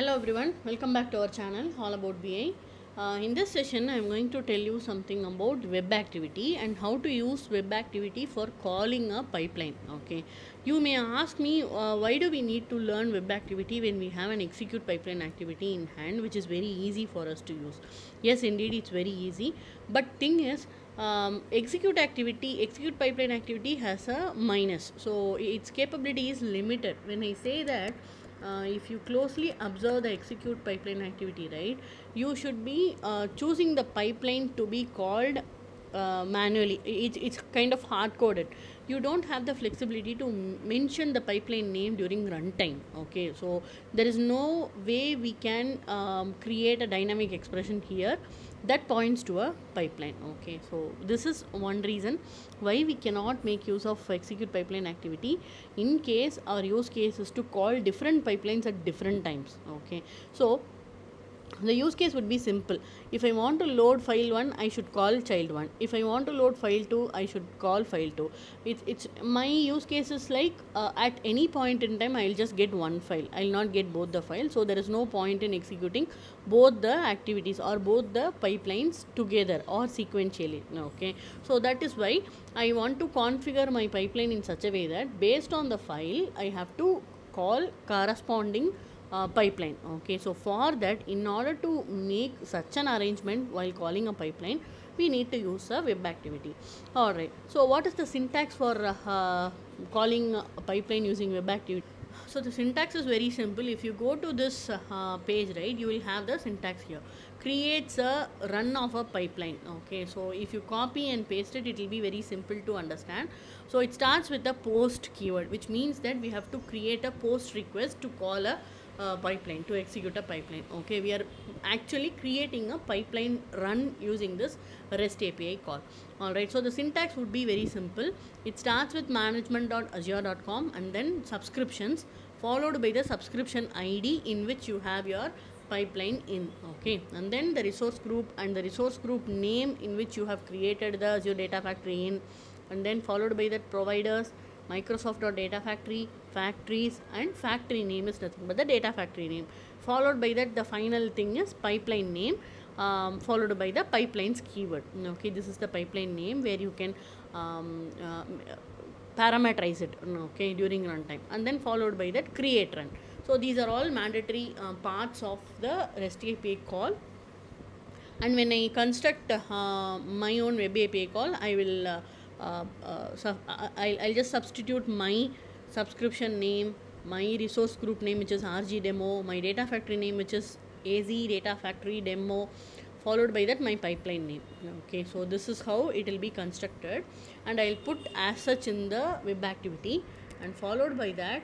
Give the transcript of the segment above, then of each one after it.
Hello everyone, welcome back to our channel All About BI. Uh, in this session, I am going to tell you something about web activity and how to use web activity for calling a pipeline. Okay, you may ask me uh, why do we need to learn web activity when we have an execute pipeline activity in hand, which is very easy for us to use. Yes, indeed, it's very easy, but thing is, um, execute activity, execute pipeline activity has a minus, so its capability is limited. When I say that uh, if you closely observe the execute pipeline activity right you should be uh, choosing the pipeline to be called uh, manually. It's, it's kind of hard coded. You don't have the flexibility to mention the pipeline name during runtime okay? So there is no way we can um, create a dynamic expression here that points to a pipeline okay? So this is one reason why we cannot make use of execute pipeline activity in case our use case is to call different pipelines at different times okay? So the use case would be simple. If i want to load file 1 i should call child 1 if i want to load file 2 i should call file 2 it's my use case is like uh, at any point in time i'll just get one file. I'll not get both the files. So there is no point in executing both the activities or both the pipelines together or sequentially. Okay? So that is why i want to configure my pipeline in such a way that based on the file i have to call corresponding uh, pipeline okay? So for that in order to make such an arrangement while calling a pipeline we need to use a web activity. All right. So what is the syntax for uh, calling a pipeline using web activity? So the syntax is very simple. If you go to this uh, page right you will have the syntax here. Creates a run of a pipeline okay? So if you copy and paste it it will be very simple to understand. So it starts with the post keyword which means that we have to create a post request to call a pipeline to execute a pipeline. Okay we are actually creating a pipeline run using this rest api call. All right so the syntax would be very simple. It starts with management.azure.com and then subscriptions followed by the subscription id in which you have your pipeline in okay? And then the resource group and the resource group name in which you have created the azure data factory in and then followed by that providers Microsoft.data factory, factories, and factory name is nothing but the data factory name. Followed by that, the final thing is pipeline name, um, followed by the pipelines keyword. Okay, this is the pipeline name where you can um, uh, parameterize it. Okay, during runtime, and then followed by that create run. So these are all mandatory uh, parts of the REST API call. And when I construct uh, my own web API call, I will uh, Uh, uh, uh, I'll, I'll just substitute my subscription name my resource group name which is rg demo my data factory name which is az data factory demo followed by that my pipeline name. Okay so this is how it will be constructed. And i'll put as such in the web activity. And followed by that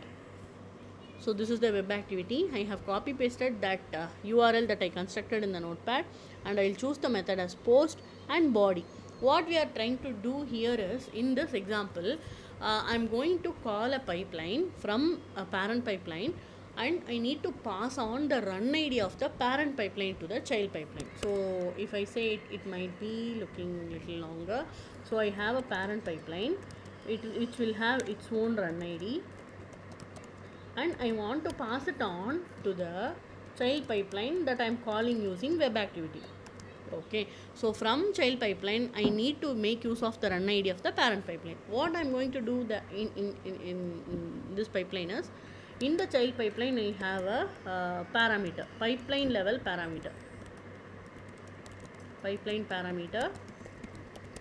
so this is the web activity. I have copy pasted that uh, url that i constructed in the notepad. And i'll choose the method as post and body what we are trying to do here is in this example uh, i'm going to call a pipeline from a parent pipeline and i need to pass on the run id of the parent pipeline to the child pipeline. So if i say it, it might be looking a little longer. So i have a parent pipeline. It which will have its own run id and i want to pass it on to the child pipeline that i'm calling using web activity okay. So from child pipeline i need to make use of the run id of the parent pipeline. What i'm going to do the in in, in, in, this pipeline is in the child pipeline i have a uh, parameter pipeline level parameter. Pipeline parameter.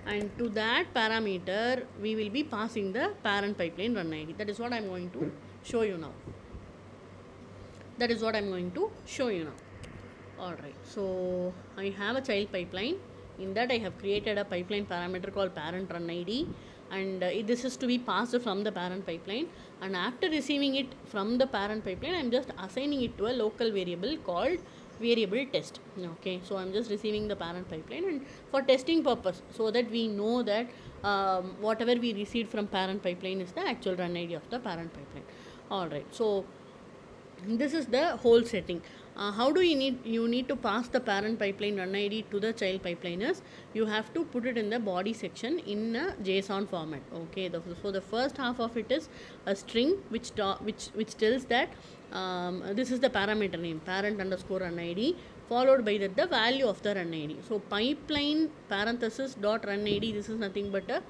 And to that parameter we will be passing the parent pipeline run id that is what i'm going to show you now. That is what i'm going to show you now all right. So i have a child pipeline. In that i have created a pipeline parameter called parent run id and uh, this is to be passed from the parent pipeline. And after receiving it from the parent pipeline i'm just assigning it to a local variable called variable test. Okay. So i'm just receiving the parent pipeline and for testing purpose so that we know that um, whatever we received from parent pipeline is the actual run id of the parent pipeline. All right. So this is the whole setting uh, how do you need you need to pass the parent pipeline run id to the child pipeline is you have to put it in the body section in a json format okay? The, so the first half of it is a string which do- which which tells that um, this is the parameter name parent underscore run id followed by that the value of the run id so pipeline parenthesis dot run id this is nothing but a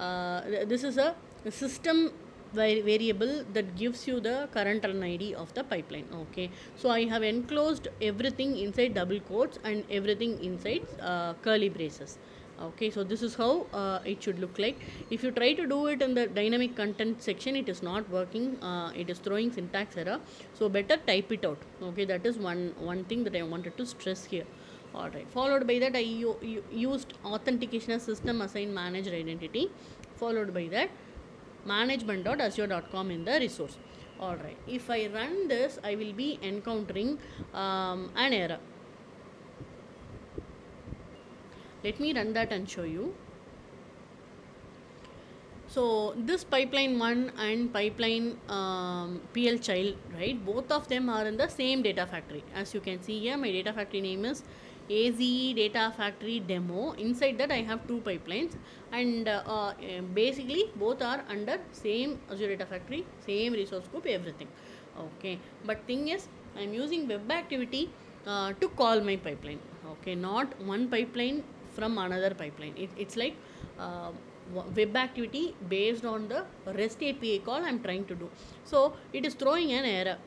uh, this is a system variable that gives you the current run id of the pipeline okay? So i have enclosed everything inside double quotes and everything inside uh, curly braces okay? So this is how uh, it should look like. If you try to do it in the dynamic content section it is not working uh, it is throwing syntax error. So better type it out okay? That is one one thing that i wanted to stress here. Alright followed by that i used authentication as system assigned managed identity. Followed by that management.azure.com in the resource. Alright if i run this i will be encountering um, an error. Let me run that and show you so this pipeline 1 and pipeline um, pl child right? Both of them are in the same data factory. As you can see here my data factory name is az data factory demo. Inside that i have two pipelines. And uh, uh, basically both are under same azure data factory same resource group everything. Okay. But thing is i'm using web activity uh, to call my pipeline. Okay. Not one pipeline from another pipeline. It, it's like w- web activity based on the rest api call i'm trying to do. So it is throwing an error.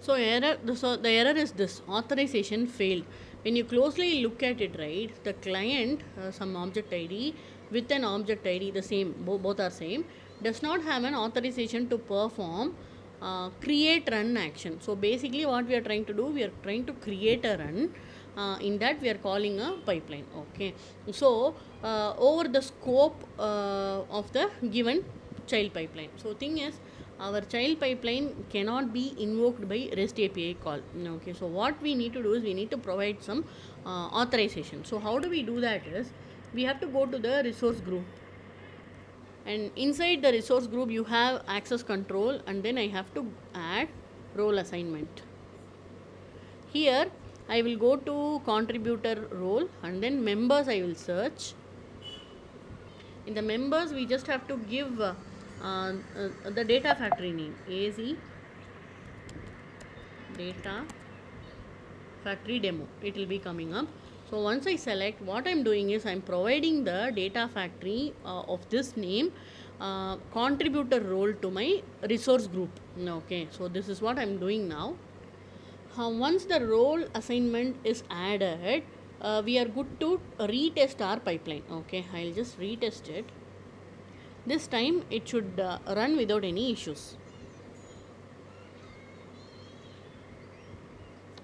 So error the, so the error is this. Authorization failed. When you closely look at it right the client uh, some object id with an object id the same bo- both are same does not have an authorization to perform uh, create run action. So basically what we are trying to do we are trying to create a run uh, in that we are calling a pipeline okay? So uh, over the scope uh, of the given child pipeline. So thing is our child pipeline cannot be invoked by rest api call okay? So what we need to do is we need to provide some uh, authorization. So how do we do that is we have to go to the resource group. And inside the resource group you have access control and then i have to add role assignment. Here i will go to contributor role and then members i will search. In the members we just have to give uh, uh, the data factory name az data factory demo. It will be coming up. So once i select what i'm doing is i'm providing the data factory uh, of this name uh, contributor role to my resource group. Okay so this is what i'm doing now once the role assignment is added uh, we are good to retest our pipeline okay? I'll just retest it. This time it should uh, run without any issues.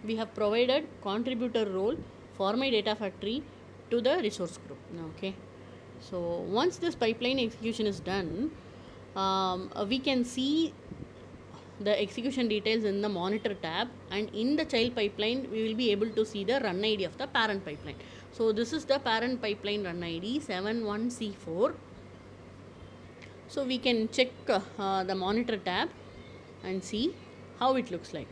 We have provided contributor role for my data factory to the resource group okay? So once this pipeline execution is done um, we can see the execution details in the monitor tab and in the child pipeline we will be able to see the run id of the parent pipeline. So this is the parent pipeline run id 71c4 so we can check uh, the monitor tab and see how it looks like.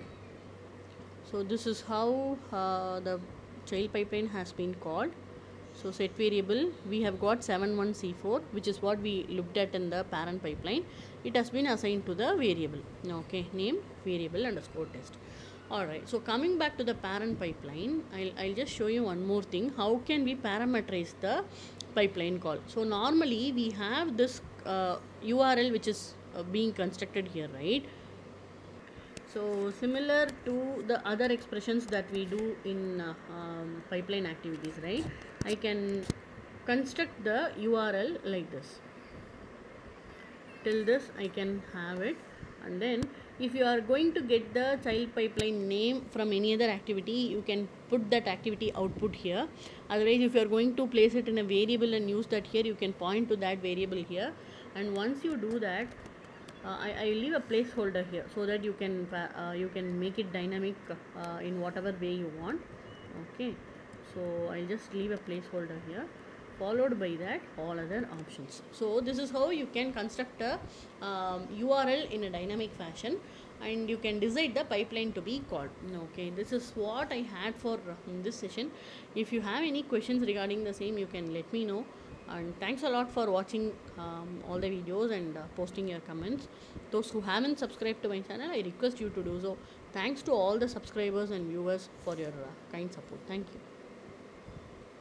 So this is how uh, the child pipeline has been called so set variable we have got 71c4 which is what we looked at in the parent pipeline. It has been assigned to the variable. Okay name variable underscore test. Alright so coming back to the parent pipeline I'll, I'll just show you one more thing. How can we parameterize the pipeline call? So normally we have this uh, url which is uh, being constructed here right? So similar to the other expressions that we do in uh, um, pipeline activities right i can construct the url like this. Till this i can have it. And then if you are going to get the child pipeline name from any other activity you can put that activity output here. Otherwise if you are going to place it in a variable and use that here you can point to that variable here. And once you do that uh, I, I leave a placeholder here so that you can uh, you can make it dynamic uh, in whatever way you want. Okay so I'll just leave a placeholder here followed by that all other options. So this is how you can construct a um, url in a dynamic fashion and you can decide the pipeline to be called. Okay this is what i had for uh, this session. If you have any questions regarding the same you can let me know. And thanks a lot for watching um, all the videos and uh, posting your comments. Those who haven't subscribed to my channel i request you to do so. Thanks to all the subscribers and viewers for your uh, kind support. Thank you